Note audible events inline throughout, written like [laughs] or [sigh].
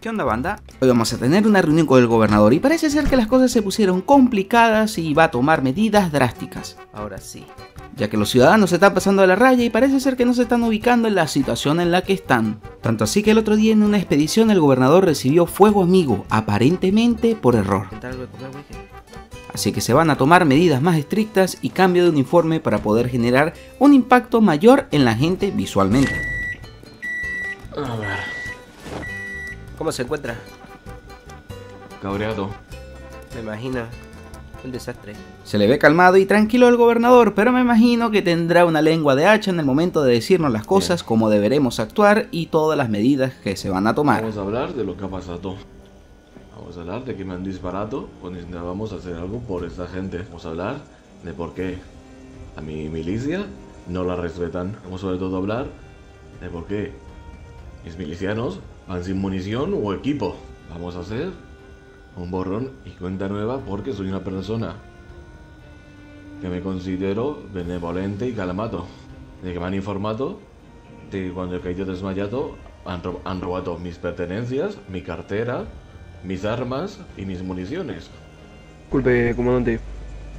¿Qué onda banda? Hoy vamos a tener una reunión con el gobernador y parece ser que las cosas se pusieron complicadas y va a tomar medidas drásticas. Ahora sí. Ya que los ciudadanos se están pasando a la raya y parece ser que no se están ubicando en la situación en la que están. Tanto así que el otro día en una expedición el gobernador recibió fuego amigo, aparentemente por error. Así que se van a tomar medidas más estrictas y cambio de uniforme para poder generar un impacto mayor en la gente visualmente. ¿Cómo se encuentra? cabreado. Me imagino. Un desastre. Se le ve calmado y tranquilo el gobernador, pero me imagino que tendrá una lengua de hacha en el momento de decirnos las cosas, cómo deberemos actuar y todas las medidas que se van a tomar. Vamos a hablar de lo que ha pasado. Vamos a hablar de que me han disparado cuando intentábamos hacer algo por esta gente. Vamos a hablar de por qué a mi milicia no la respetan. Vamos sobre todo a hablar de por qué mis milicianos van sin munición o equipo. Vamos a hacer un borrón y cuenta nueva porque soy una persona que me considero benevolente y calmato. De que me han informado de que cuando he caído desmayado han, ro- han robado mis pertenencias, mi cartera, mis armas y mis municiones. Disculpe, comandante.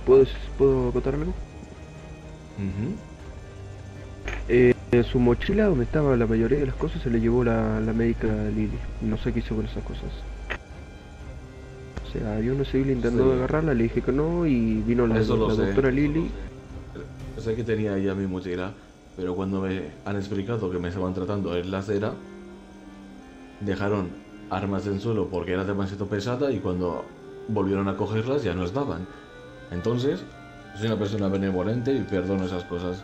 ¿Puedo, ¿puedo acotar algo? En su mochila, donde estaba la mayoría de las cosas, se le llevó la, la médica Lily. No sé qué hizo con esas cosas. O sea, había una civil intentando Sí. agarrarla, le dije que no, y vino la, la sé. doctora Lily. Sé que tenía ella mi mochila, pero cuando me han explicado que me estaban tratando en la acera, dejaron armas en suelo porque era demasiado pesada y cuando volvieron a cogerlas ya no estaban. Entonces, soy una persona benevolente y perdono esas cosas.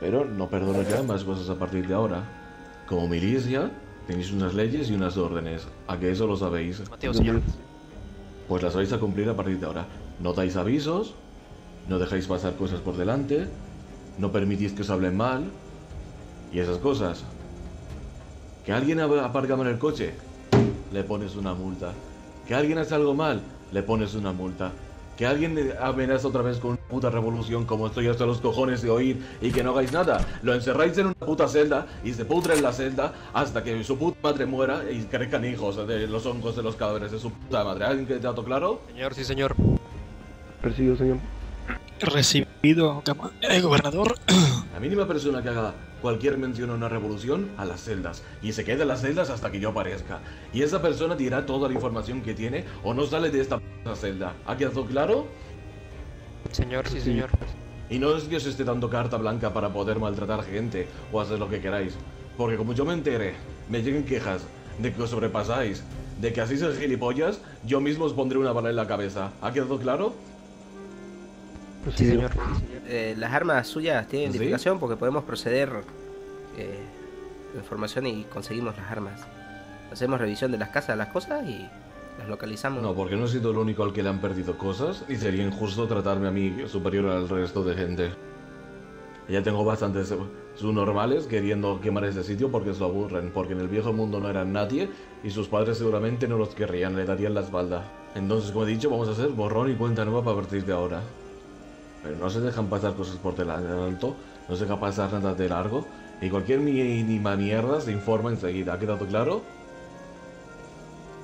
Pero no perdono ya más cosas a partir de ahora. Como milicia, tenéis unas leyes y unas órdenes. ¿A que eso lo sabéis? Mateo, señor. Pues las vais a cumplir a partir de ahora. No dais avisos, no dejáis pasar cosas por delante, no permitís que os hablen mal y esas cosas. Que alguien aparca mal el coche, le pones una multa. Que alguien hace algo mal, le pones una multa. Que alguien amenaza otra vez con una puta revolución como estoy hasta los cojones de oír y que no hagáis nada. Lo encerráis en una puta celda y se pudre en la celda hasta que su puta madre muera y crezcan hijos de los hongos de los cadáveres de su puta madre. ¿Alguien que te ha claro? Señor, sí, señor. Percibido, señor. Recibido, cama- eh, gobernador. La mínima persona que haga cualquier mención a una revolución, a las celdas. Y se queda en las celdas hasta que yo aparezca. Y esa persona dirá toda la información que tiene o no sale de esta p celda. ¿Ha quedado claro? Señor, sí, Sí. señor. Y no es que os esté dando carta blanca para poder maltratar gente o hacer lo que queráis. Porque como yo me entere, me lleguen quejas de que os sobrepasáis, de que así sois gilipollas, yo mismo os pondré una bala en la cabeza. ¿Ha quedado claro? Sí, Percibido. señor. Eh, las armas suyas tienen ¿Sí? identificación porque podemos proceder eh, la información y conseguimos las armas. Hacemos revisión de las casas, las cosas y las localizamos. No, porque no he sido el único al que le han perdido cosas y sería injusto tratarme a mí superior al resto de gente. Ya tengo bastantes subnormales queriendo quemar ese sitio porque se lo aburren, porque en el viejo mundo no eran nadie y sus padres seguramente no los querrían, le darían la espalda. Entonces, como he dicho, vamos a hacer borrón y cuenta nueva para partir de ahora. Pero no se dejan pasar cosas por delante alto, no se deja pasar nada de largo y cualquier mínima mierda se informa enseguida. ¿Ha quedado claro?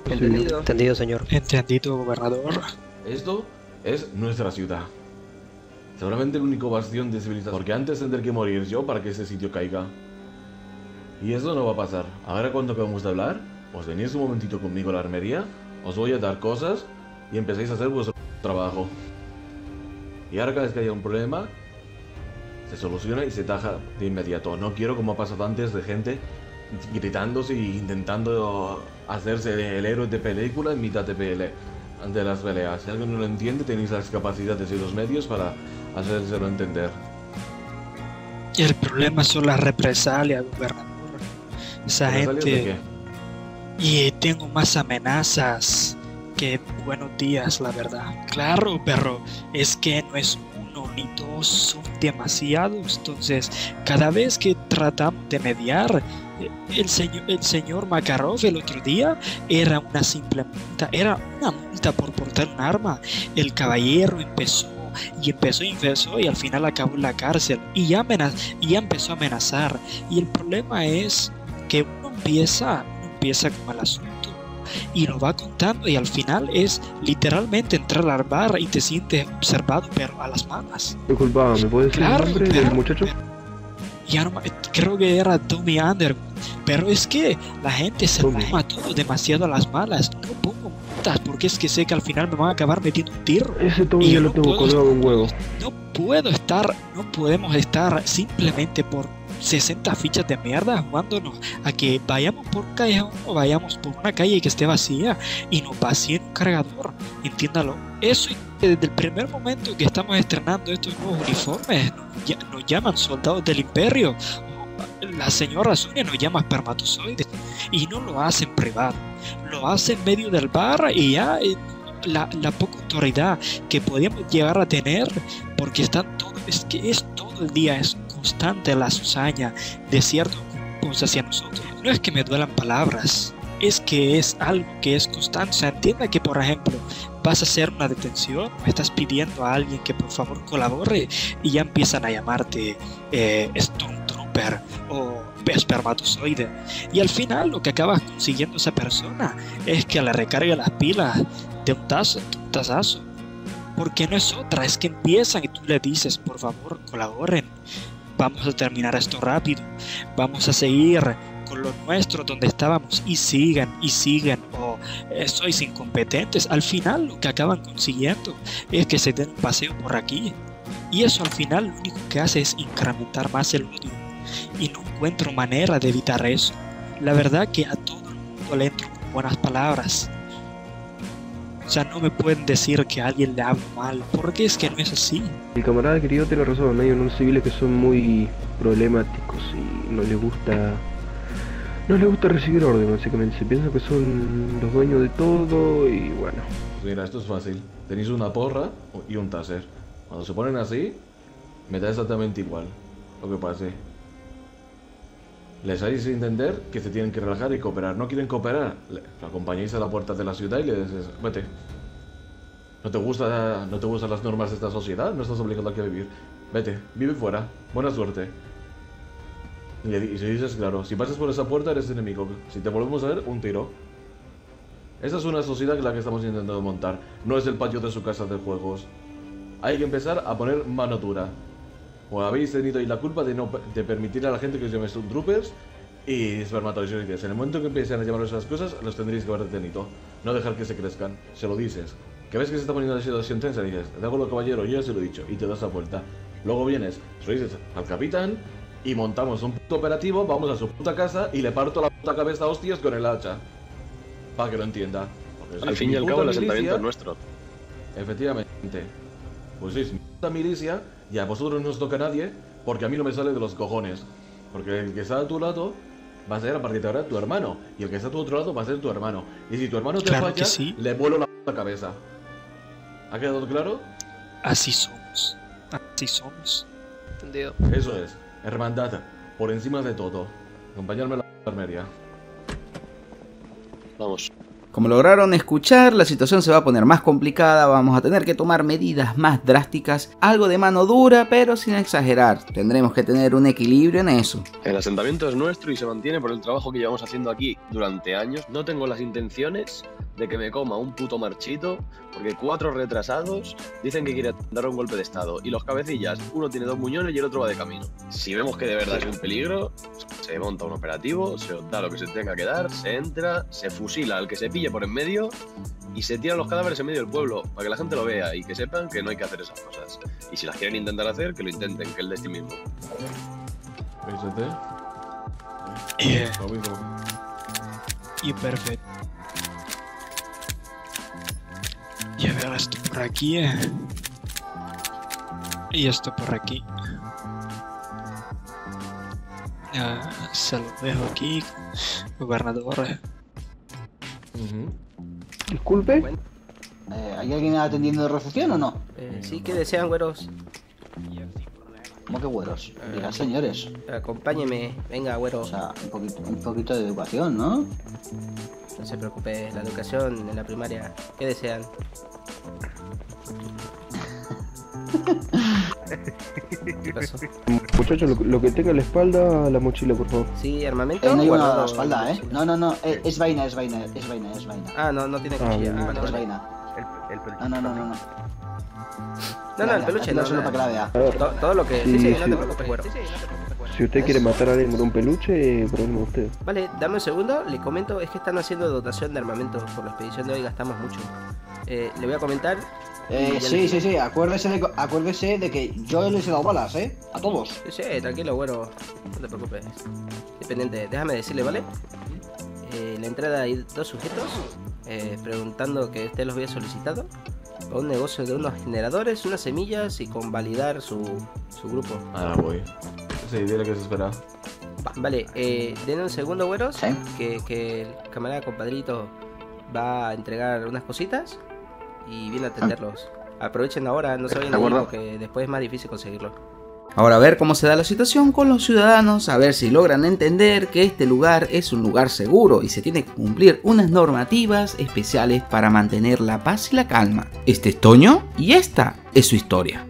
¿Entendido? Entendido, señor. Entendido, gobernador. Esto es nuestra ciudad. Seguramente el único bastión de civilización. Porque antes tendré que morir yo para que ese sitio caiga. Y eso no va a pasar. Ahora cuando acabamos de hablar, os venís un momentito conmigo a la armería, os voy a dar cosas y empecéis a hacer vuestro trabajo. Y ahora cada vez que haya un problema, se soluciona y se taja de inmediato. No quiero como ha pasado antes de gente gritándose e intentando hacerse el héroe de película en mitad de PL ante las peleas. Si alguien no lo entiende, tenéis las capacidades y los medios para hacérselo entender. El problema son las represalias, gobernador. Esa ¿Represalias de gente. Y tengo más amenazas que buenos días, la verdad. Claro, pero es que no es uno ni dos, son demasiados. Entonces, cada vez que tratamos de mediar, eh, el señor, el señor Makarov el otro día era una simple multa, era una multa por portar un arma. El caballero empezó y empezó y empezó y al final acabó en la cárcel y ya, amenaz- y empezó a amenazar. Y el problema es que uno empieza, uno empieza con el asunto, y lo va contando y al final es literalmente entrar al bar y te sientes observado pero a las malas. Disculpa, ¿me puedes decir Claro, el nombre pero- del muchacho? Ya no, creo que era Tommy Underwood. Pero es que la gente se Tommy. toma todo demasiado a las malas. No pongo multas porque es que sé que al final me van a acabar metiendo un tiro. Ese Tommy Y yo lo no tengo puedo- un huevo. No puedo estar, no podemos estar simplemente por 60 fichas de mierda jugándonos a que vayamos por un callejón o vayamos por una calle que esté vacía y nos vacíen un cargador. Entiéndalo. Eso desde el primer momento que estamos estrenando estos nuevos uniformes nos, llaman soldados del imperio. La señora Sonia nos llama espermatozoides y no lo hace en privado. Lo hace en medio del bar y ya eh, la, la poca autoridad que podíamos llegar a tener porque están todo, es que es todo el día, es constante la cizaña de ciertos grupos hacia nosotros. No es que me duelan palabras, es que es algo que es constante. Entienda que, por ejemplo, vas a hacer una detención, o estás pidiendo a alguien que por favor colabore y ya empiezan a llamarte eh, Stormtrooper o espermatozoide. Y al final lo que acabas consiguiendo esa persona es que le recargue las pilas de un tazo, de. Porque no es otra, es que empiezan y tú le dices, por favor, colaboren. Vamos a terminar esto rápido. Vamos a seguir con lo nuestro donde estábamos y siguen y siguen o eh, sois incompetentes. Al final lo que acaban consiguiendo es que se den un paseo por aquí. Y eso al final lo único que hace es incrementar más el odio. Y no encuentro manera de evitar eso. La verdad que a todo el mundo le entro con buenas palabras. O sea, no me pueden decir que a alguien le hablo mal, porque es que no es así. El camarada querido tiene razón, hay unos civiles que son muy problemáticos y no les gusta... No les gusta recibir orden, básicamente. Se piensan que son los dueños de todo y bueno. Pues mira, esto es fácil. Tenéis una porra y un taser. Cuando se ponen así, me da exactamente igual lo que pase. Les hacéis entender que se tienen que relajar y cooperar. ¿No quieren cooperar? Le lo acompañáis a la puerta de la ciudad y le dices, vete. ¿No te, gusta, ¿No te gustan las normas de esta sociedad? No estás obligado aquí a vivir. Vete, vive fuera. Buena suerte. Y, le dices, claro, si pasas por esa puerta eres enemigo. Si te volvemos a ver, un tiro. Esa es una sociedad que la que estamos intentando montar. No es el patio de su casa de juegos. Hay que empezar a poner mano dura. O habéis tenido ahí la culpa de no de permitir a la gente que os llame Stormtroopers y espermatozoides. En el momento que empiecen a llamar esas cosas, los tendréis que haber detenido. No dejar que se crezcan. Se lo dices. Que ves que se está poniendo la situación tensa, dices, de acuerdo caballero, yo ya se lo he dicho, y te das la vuelta. Luego vienes, se lo dices al capitán, y montamos un puto operativo, vamos a su puta casa y le parto la puta cabeza a hostias con el hacha. Para que lo entienda. Porque Al fin y al cabo, el milicia, asentamiento es nuestro. Efectivamente. Pues sois mi puta milicia y a vosotros no os toca a nadie porque a mí no me sale de los cojones. Porque el que está a tu lado va a ser a partir de ahora tu hermano. Y el que está a tu otro lado va a ser tu hermano. Y si tu hermano te Claro falla, sí. le vuelo la puta cabeza. ¿Ha quedado claro? Así somos. Así somos. Entendido. Eso es. Hermandad. Por encima de todo. Acompañarme a la armería. Vamos. Como lograron escuchar, la situación se va a poner más complicada, vamos a tener que tomar medidas más drásticas, algo de mano dura, pero sin exagerar. Tendremos que tener un equilibrio en eso. El asentamiento es nuestro y se mantiene por el trabajo que llevamos haciendo aquí durante años. No tengo las intenciones de que me coma un puto marchito, porque cuatro retrasados dicen que quieren dar un golpe de estado. Y los cabecillas, uno tiene dos muñones y el otro va de camino. Si vemos que de verdad es un peligro, se monta un operativo, se da lo que se tenga que dar, se entra, se fusila al que se por en medio y se tiran los cadáveres en medio del pueblo, para que la gente lo vea y que sepan que no hay que hacer esas cosas. Y si las quieren intentar hacer, que lo intenten, que es el destino mismo. ¿Veis Eh, y perfecto. Y a ver esto por aquí. eh. Y esto por aquí. Ah, se lo dejo aquí, gobernador. Eh. Disculpe. Eh, ¿Hay alguien atendiendo de recepción o no? Eh, sí, que desean, güeros? ¿Cómo que güeros? Diga, señores. Acompáñeme. Venga, O güero. sea, un poquito, un poquito de educación, ¿no? No se preocupe, la educación en la primaria. ¿Qué desean? [laughs] ¿Qué pasó? Muchachos, lo, lo que tenga en la espalda, la mochila, por favor. Sí, armamento. Eh, no hay a guardado la espalda, ¿eh? No, no, no. eh, es vaina, es vaina, es vaina, es vaina. Ah, no, no tiene Ah, cuchilla. Ah, no, es vaina. El, el peluche. No, no, no, no. No, No, no, el peluche no. Solo no. para que la vea. Todo lo que. Sí, Sí, sí, sí. no te preocupes, güero. si usted quiere matar a alguien con un peluche, problema de usted. Vale, dame un segundo, le comento, es que están haciendo dotación de armamento por la expedición de hoy, gastamos mucho. Eh, le voy a comentar. Eh, sí, sí, sí. Acuérdese de, acuérdese de que yo les he dado balas, ¿eh? A todos. Sí, sí, tranquilo, bueno, no te preocupes. Dependiente, déjame decirle, ¿vale? Eh, la entrada hay dos sujetos eh, preguntando que usted los había solicitado para un negocio de unos generadores, unas semillas y con validar su, su grupo. Ahora voy. Sí, dile que se espera. Va, vale, eh, denle un segundo, güeros, Sí. que, que el camarada compadrito va a entregar unas cositas y viene a atenderlos. Aprovechen ahora, no se vayan De porque después es más difícil conseguirlo. Ahora a ver cómo se da la situación con los ciudadanos, a ver si logran entender que este lugar es un lugar seguro y se tiene que cumplir unas normativas especiales para mantener la paz y la calma. Este es Toño y esta es su historia.